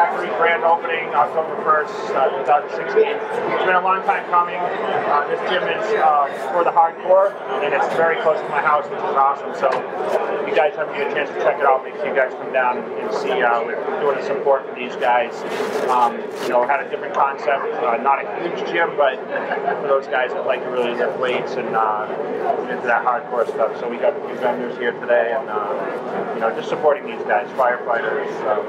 Factory grand opening, October 1st, uh, 2016. It's been a long time coming. Uh, this gym is uh, for the hardcore, and it's very close to my house, which is awesome. So if you guys haven't had a chance to check it out, make sure you guys come down and, see. Uh, we're doing a support for these guys. Um, you know, had a different concept, uh, not a huge gym, but for those guys that like to really lift weights and uh, into that hardcore stuff. So we got a few vendors here today, and you know, just supporting these guys, firefighters. Uh,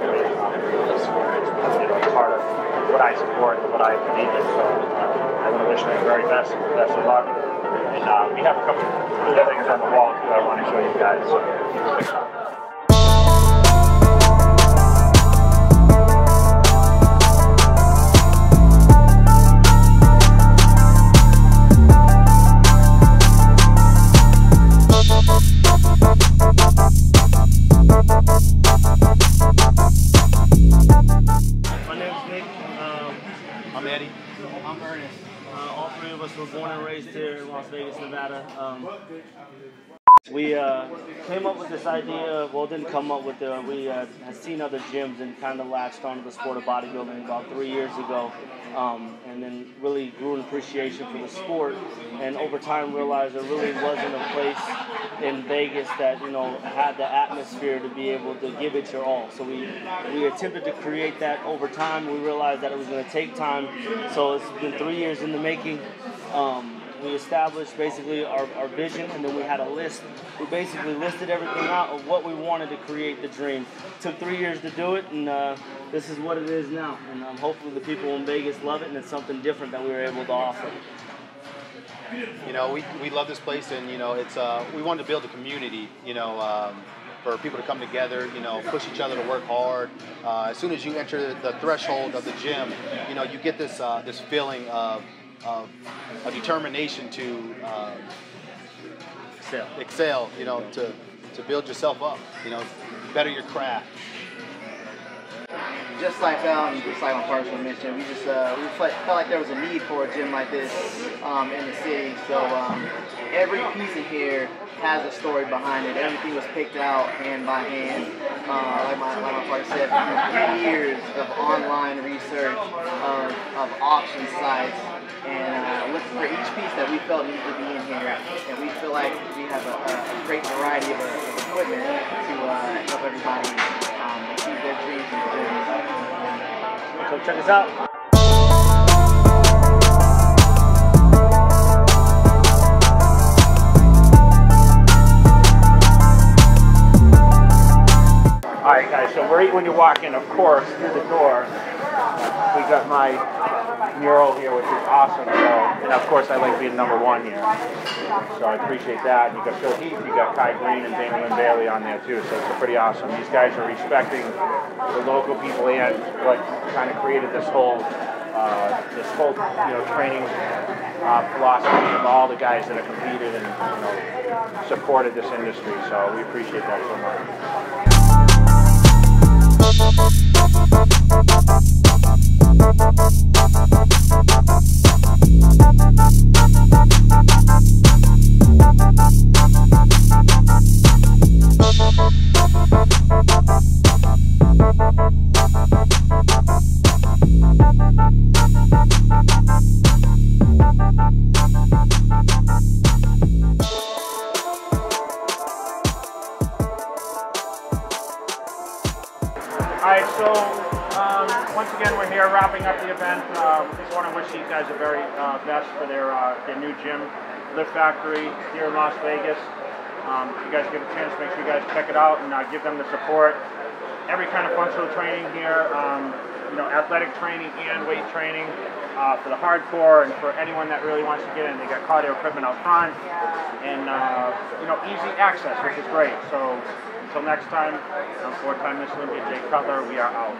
it's, you know, part of what I support and what I believe in. So uh, I want to wish them the very best, best of luck. And uh, we have a couple of things on the wall too. I want to show you guys. So, My three of born and raised here in Las Vegas, Nevada. Um, we uh, came up with this idea, well, didn't come up with it. We uh, had seen other gyms and kind of latched onto the sport of bodybuilding about three years ago. Um, and then really grew an appreciation for the sport. And over time realized there really wasn't a place in Vegas that, you know, had the atmosphere to be able to give it your all. So we, we attempted to create that over time. We realized that it was going to take time. So it's been three years in the making. Um, we established basically our, our vision and then we had a list. We basically listed everything out of what we wanted to create the dream. Took three years to do it and uh, this is what it is now. And um, hopefully the people in Vegas love it and it's something different that we were able to offer. You know, we, we love this place, and you know, it's uh, we wanted to build a community. You know, um, for people to come together. You know, push each other to work hard. Uh, as soon as you enter the threshold of the gym, you know, you get this uh, this feeling of, of a determination to uh, Excel. excel. You know, to to build yourself up. You know, better your craft. just like um, just like my partner mentioned, we just uh, we felt, felt like there was a need for a gym like this um, in the city. So um, every piece in here has a story behind it. Everything was picked out hand by hand. Uh, like my like my partner said, you know, years of online research of, of auction sites. And uh, looking for each piece that we felt needed to be in here, and we feel like we have a, a, great variety of, of equipment to uh, help everybody um, achieve their dreams and their dreams. So check us out. All right, guys. So right when you walk in, of course, through the door, we got my mural here, which is awesome. So, and of course, I like being number one here. So I appreciate that. You got Phil Heath, you got Kai Greene, and Damon Bailey on there too. So it's pretty awesome. These guys are respecting the local people and what kind of created this whole. Uh, this whole, you know, training uh, philosophy of all the guys that have competed and you know supported this industry. So we appreciate that so much. All right, so um, once again, we're here wrapping up the event. Uh, we just want to wish these guys the very uh, best for their uh, their new gym, Lift Factory, here in Las Vegas. Um, you guys get a chance, make sure you guys check it out and uh, give them the support. Every kind of functional training here, um, you know, athletic training and weight training uh, for the hardcore and for anyone that really wants to get in. They got cardio equipment out front and uh, you know easy access, which is great. So until next time, I'm four-time Mr. Olympia Jay Cutler. We are out.